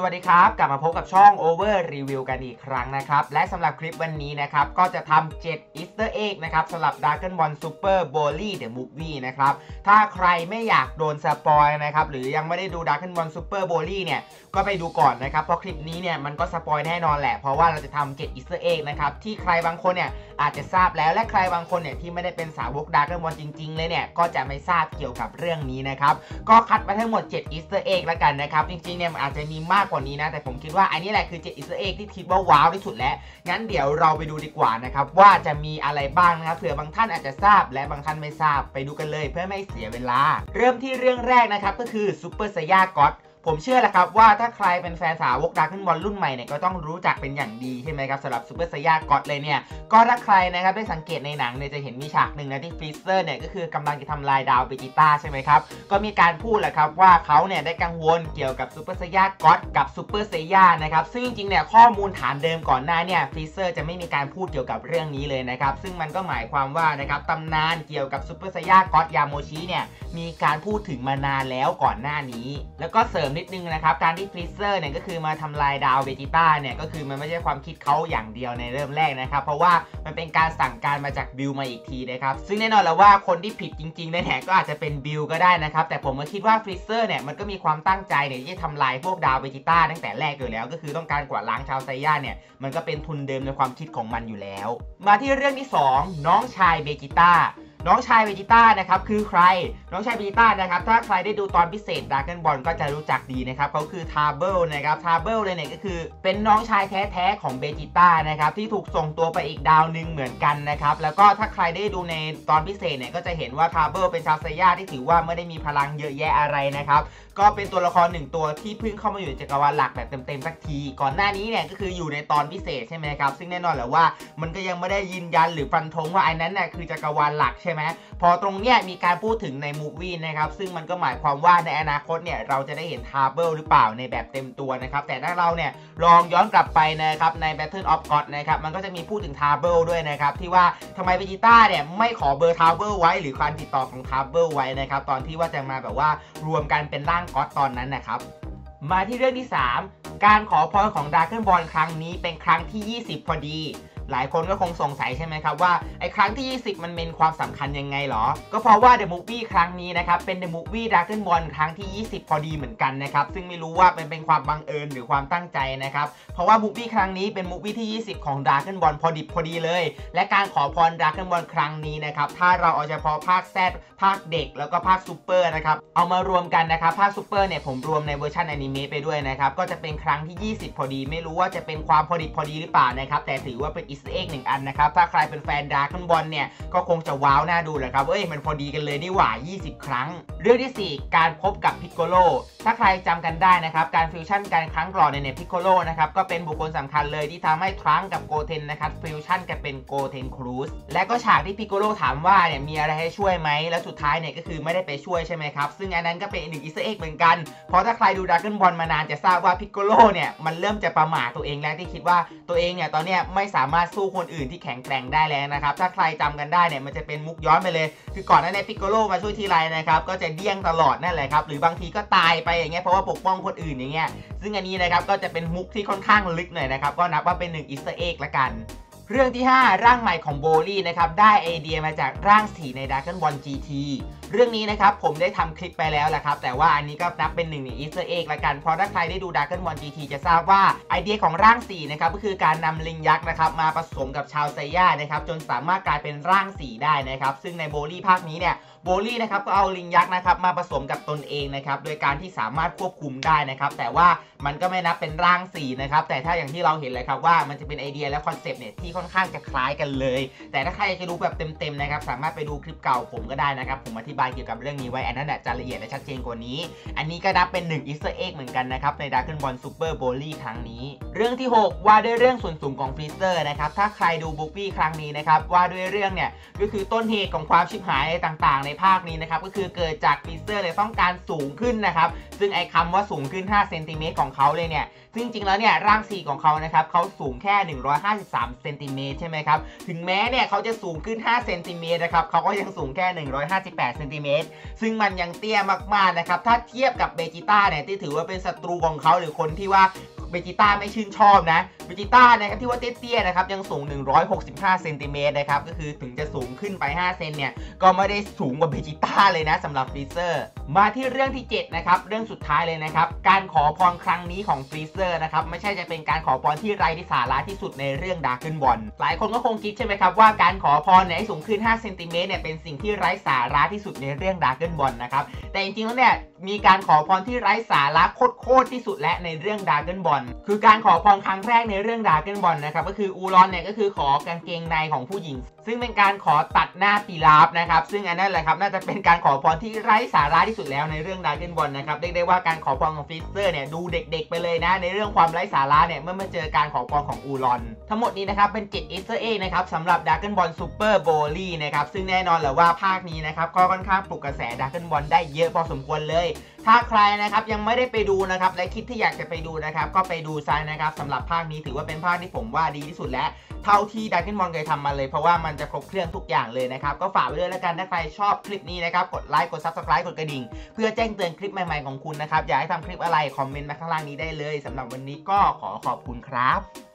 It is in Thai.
สวัสดีครับ กลับมาพบกับช่อง Over Review กันอีกครั้งนะครับ และสำหรับคลิปวันนี้นะครับ ก็จะทำ7 Easter Egg นะครับสำหรับ Dragon Ball Super Broly The Movie นะครับ ถ้าใครไม่อยากโดนสปอยนะครับ หรือยังไม่ได้ดู Dragon Ball Super Broly เนี่ย ก็ไปดูก่อนนะครับ เพราะคลิปนี้เนี่ยมันก็สปอยแน่นอนแหละ เพราะว่าเราจะทำ7 Easter Egg นะครับ ที่ใครบางคนเนี่ยอาจจะทราบแล้ว และใครบางคนเนี่ยที่ไม่ได้เป็นสาวก Dragon Ball จริง ๆ เลยเนี่ย ก็จะไม่ทราบเกี่ยวกับเรื่องนี้นะครับ ก็คัดมาทั้งหมด7 Easter Egg แล้วกันนะครับ จริงๆเนี่ยอาจจะมีมากกว่านี้นะ แต่ผมคิดว่าอันนี้แหละคือเจ็ด Easter Egg ที่คิดว่าว้าวที่สุดแล้ว งั้นเดี๋ยวเราไปดูดีกว่านะครับ ว่าจะมีอะไรบ้างนะครับเผื่อบางท่านอาจจะทราบและบางท่านไม่ทราบไปดูกันเลยเพื่อไม่เสียเวลา เริ่มที่เรื่องแรกนะครับก็คือซูเปอร์ไซย่าก็อด ผมเชื่อแหละครับว่าถ้าใครเป็นแฟนสาวก Dragon Ball รุ่นใหม่เนี่ยก็ต้องรู้จักเป็นอย่างดีใช่ไหมครับสำหรับซูเปอร์ไซย่าก็อดเลยเนี่ยก็ถ้าใครนะครับได้สังเกตในหนังเนี่ยจะเห็นมีฉากหนึ่งนะที่ฟรีเซอร์เนี่ยก็คือกำลังจะทำลายดาวเบจิต้าใช่ไหมครับก็มีการพูดแหละครับว่าเขาเนี่ยได้กังวลเกี่ยวกับซูเปอร์ไซย่าก็อดกับซูเปอร์ไซย่านะครับซึ่งจริงๆเนี่ยข้อมูลฐานเดิมก่อนหน้าเนี่ยฟรีเซอร์จะไม่มีการพูดเกี่ยวกับเรื่องนี้เลยนะครับซึ่งมันก็หมายความว่านะครับตำนานเกี่ยวกับซูเปอร์ไซย่าก็อดยาโมชิเนี่ยมีการพูดถึงมานานแล้วก่อนหน้านี้ แล้วก็เสริมนิดนึงนะครับ การที่ฟรีเซอร์เนี่ยก็คือมาทำลายดาวเบจิต้าเนี่ยก็คือมันไม่ใช่ความคิดเขาอย่างเดียวในเริ่มแรกนะครับ เพราะว่ามันเป็นการสั่งการมาจากบิลส์มาอีกทีนะครับ ซึ่งแน่นอนแล้วว่าคนที่ผิดจริงๆในแถก็อาจจะเป็นบิลส์ก็ได้นะครับ แต่ผมก็คิดว่าฟรีเซอร์เนี่ยมันก็มีความตั้งใจเนี่ยที่จะทำลายพวกดาวเบจิต้าตั้งแต่แรกอยู่แล้ว ก็คือต้องการกวาดล้างชาวไซย่าเนี่ยมันก็เป็นทุนเดิมในความคิดของมันอยู่แล้ว มาที่เรื่องที่ 2 น้องชายเบจิต้า น้องชายเวจิต้านะครับคือใคร น้องชายเวจิต้านะครับถ้าใครได้ดูตอนพิเศษ Dragon Ball ก็จะรู้จักดีนะครับเขาคือทาเบิลนะครับทาเบิลเลยเนี่ยก็คือเป็นน้องชายแท้ๆของเบจิต้านะครับที่ถูกส่งตัวไปอีกดาวหนึ่งเหมือนกันนะครับแล้วก็ถ้าใครได้ดูในตอนพิเศษเนี่ยก็จะเห็นว่าทาเบิลเป็นชาวไซย่าที่ถือว่าไม่ได้มีพลังเยอะแยะอะไรนะครับก็เป็นตัวละครหนึ่งตัวที่เพิ่งเข้ามาอยู่ในจักรวาลหลักแบบเต็มๆสักที ก่อนหน้านี้เนี่ยก็คืออยู่ในตอนพิเศษใช่ไหมครับซึ่งแน่นอนแหละว่ามันก็ยังไม่ได้ยืนยันหรือฟันธงว่าไอ้นั้นน่ะคือจักรวาลหลักใช่ไหมพอตรงเนี้ยมีการพูดถึงใน Movie นะครับซึ่งมันก็หมายความว่าในอนาคตเนี่ยเราจะได้เห็นทาร์เบิลหรือเปล่าในแบบเต็มตัวนะครับแต่ถ้าเราเนี่ยลองย้อนกลับไปนะครับใน Battle of God นะครับมันก็จะมีพูดถึงทาร์เบิลด้วยนะครับที่ว่าทำไมเบจิต้าเนี่ยไม่ขอเบอร์ทาร์เบิลไว้ หรือการติดต่อของทาร์เบิลไว้นะครับตอนที่ว่าจะมาแบบว่ารวมกันเป็นร่าง God ตอนนั้นนะครับมาที่เรื่องที่ 3 การขอพรของ Dragon Ball ครั้งนี้เป็นครั้งที่ 20 พอดี หลายคนก็คงสงสัยใช่ไหมครับว่าไอ้ครั้งที่ 20 มันเป็นความสำคัญยังไงหรอ ก็เพราะว่า The Movie ครั้งนี้นะครับ เป็น The Movie Dragon Ball ครั้งที่ 20 พอดีเหมือนกันนะครับ ซึ่งไม่รู้ว่าเป็นเป็นความบังเอิญหรือความตั้งใจนะครับ เพราะว่า Movie ครั้งนี้เป็น Movie ที่ 20 ของ Dragon Ball พอดิบพอดีเลย และการขอพร Dragon Ball ครั้งนี้นะครับถ้าเราเอาเฉพาะภาค Z ภาคเด็ก แล้วก็ภาคซูเปอร์นะครับเอามารวมกันนะครับภาคซูเปอร์เนี่ยผมรวมในเวอร์ชันอนิเมะไปด้วยนะครับก็จะเป็นครั้งที่ 20 พอดี ไม่รู้ว่าจะเป็นความพอดิบพอดีหรือเปล่านะครับแต่ถือว่าเป็น Easter Egg หนึ่งอันนะครับ ถ้าใครเป็นแฟน Dragon Ball เนี่ย ก็คงจะว้าวน่าดูแหละครับ เอ้ย มันพอดีกันเลยนี่หว่า 20 ครั้ง เรื่องที่ 4 การพบกับพิกโกโล ถ้าใครจำกันได้นะครับ การฟิวชันครั้งก่อนเนี่ยพิกโกโลนะครับ ก็เป็นบุคคลสำคัญเลยที่ทำให้ทรังคซ์กับโกเทนนะครับฟิวชั่นกันเป็นโกเทนคส์และก็ฉากที่พิกโกโลถามว่าเนี่ยมีอะไรให้ช่วยไหม แล้วสุดท้ายเนี่ยก็คือไม่ได้ไปช่วยใช่ไหมครับ ซึ่งอันนั้นก็เป็นอีกหนึ่ง Easter Egg เหมือนกัน เพราะถ้าใครดู Dragon Ball มานานจะทราบว่าพิกโกโลเนี่ยมันเริ่มจะประมาทตัวเองแล้วที่คิดว่าตัวเองเนี่ยตอนเนี้ยไม่สามารถสู้คนอื่นที่แข็งแกร่งได้แล้วนะครับ ถ้าใครจำกันได้เนี่ยมันจะเป็นมุกย้อนไปเลย คือก่อนหน้านี้พิกโกโลมาช่วยทีไรนะครับก็จะเดี้ยงตลอดนั่นแหละครับหรือบางทีก็ตายไปอย่างเงี้ยเพราะว่าปกป้องคนอื่นอย่างเงี้ยซึ่งอันนี้นะครับก็จะเป็นมุกที่ค่อนข้างลึกหน่อยนะครับก็นับว่าเป็นหนึ่ง Easter egg ละกัน เรื่องที่ 5 ร่างใหม่ของโบรลี่นะครับได้ไอเดียมาจากร่างสี่ใน Dragon Ball GT เรื่องนี้นะครับผมได้ทำคลิปไปแล้วแหละครับ แต่ว่าอันนี้ก็นับเป็นหนึ่งใน Easter egg ละกัน เพราะถ้าใครได้ดู Dragon Ball GT จะทราบว่าไอเดียของร่างสีนะครับก็คือการนำลิงยักษ์นะครับมาผสมกับชาวไซย่านะครับจนสามารถกลายเป็นร่างสีได้นะครับซึ่งในโบลี่ภาคนี้เนี่ยโบลี่นะครับก็เอาลิงยักษ์นะครับมาผสมกับตนเองนะครับโดยการที่สามารถควบคุมได้นะครับแต่ว่ามันก็ไม่นับเป็นร่างสีนะครับแต่ถ้าอย่างที่เราเห็นเลยครับว่ามันจะเป็นไอเดียและคอนเซปต์เนี่ยที่ค่อนข้างจะคล้ายกันเลย แต่ถ้าใครจะดูแบบเต็มๆนะครับสามารถไปดูคลิปเก่าผมก็ได้นะครับผมอธิบายเกี่ยวกับเรื่องนี้ไว้อันนั้นจะละเอียดและชัดเจนกว่านี้ อันนี้ก็นับเป็น1 Easter egg เหมือนกันนะครับใน Dragon Ball Super b o l y ครั้งนี้ เรื่องที่ 6 ว่าด้วยเรื่องส่วนสูงของฟรีเซอร์นะครับถ้าใครดูบุ๊กี้ครั้งนี้นะครับว่าด้วยเรื่องเนี่ยก็คือต้นเหตุของความชิบหายต่างๆ ในภาคนี้นะครับก็คือเกิดจากฟรีเซอร์เลยต้องการสูงขึ้นนะครับซึ่งไอ้คำว่าสูงขึ้น5เซนติเมตรของเขาเลยเนี่ยซึ่งจริงแล้วเนี่ยร่างสี่ของเขานะครับเขาสูงแค่ 153เซนติเมตรใช่ไหมครับ ถึงแม้เนี่ยเขาจะสูงขึ้น 5 เซนติเมตรนะครับเขาก็ยังสูงแค่ 158 เซนติเมตร ซึ่งมันยังเตี้ยมากๆนะครับ ถ้าเทียบกับเบจิต้าเนี่ยที่ถือว่าเป็นศัตรูของเขาหรือคนที่ว่า เบจิต้าไม่ชื่นชอบนะเบจิต้านะครับที่ว่าเตี้ยๆนะครับยังสูง 165เซนติเมตรนะครับก็คือถึงจะสูงขึ้นไป 5 เซนเนี่ยก็ไม่ได้สูงกว่าเบจิต้าเลยนะสำหรับฟรีเซอร์ มาที่เรื่องที่7นะครับเรื่องสุดท้ายเลยนะครับการขอพรครั้งนี้ของฟรีเซอร์นะครับไม่ใช่จะเป็นการขอพรที่ไร้สาระที่สุดในเรื่องดาร์กเกิลบอลหลายคนก็คงคิดใช่ไหมครับว่าการขอพรให้สูงขึ้น5เซนติเมตรเนี่ยเป็นสิ่งที่ไร้สาระที่สุดในเรื่องดาร์กเกิลบอลนะครับแต่จริงๆแล้วเนี่ยมีการขอพรที่ไร้สาระโคตรที่สุดและในเรื่องดาร์กเกิลบอลคือการขอพรครั้งแรกในเรื่องดาร์กเกิลบอลนะครับก็คืออูรอนเนี่ยก็คือขอกางเกงในของผู้หญิง ซึ่งเป็นการขอตัดหน้าปิลาฟนะครับ ซึ่งอันนั้นแหละครับน่าจะเป็นการขอพรที่ไร้สาระที่สุดแล้วในเรื่องดาร์กเกิลบอลนะครับเรียกได้ว่าการขอพรของฟรีเซอร์เนี่ยดูเด็ก ๆ ไปเลยนะในเรื่องความไร้สาระเนี่ยเมื่อมาเจอการขอพรของอูลอน ทั้งหมดนี้นะครับเป็น7 Easter egg นะครับสำหรับดราก้อนบอลซูเปอร์โบรลี่นะครับซึ่งแน่นอนแหละว่าภาคนี้นะครับก็ค่อนข้างปลุกกระแสดาร์กเกิลบอลได้เยอะพอสมควรเลย ถ้าใครนะครับยังไม่ได้ไปดูนะครับ และคิดที่อยากจะไปดูนะครับ ก็ไปดูซะนะครับสำหรับภาคนี้ถือว่าเป็นภาคที่ผมว่าดีที่สุดแล้ว เท่าที่ดราก้อนบอลเคยทำมาเลยเพราะว่ามันจะครบเครื่องทุกอย่างเลยนะครับ ก็ฝากไว้ด้วยแล้วกันถ้าใครชอบคลิปนี้นะครับ กดไลค์กด Subscribe กดกระดิ่ง เพื่อแจ้งเตือนคลิปใหม่ๆของคุณนะครับอยากให้ทำคลิปอะไรคอมเมนต์มาข้างล่างนี้ได้เลยสำหรับวันนี้ก็ขอขอบคุณครับ